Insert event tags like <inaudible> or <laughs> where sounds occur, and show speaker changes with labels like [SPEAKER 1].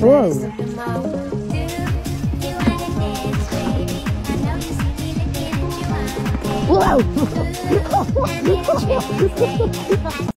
[SPEAKER 1] Whoa. Whoa! <laughs> <laughs>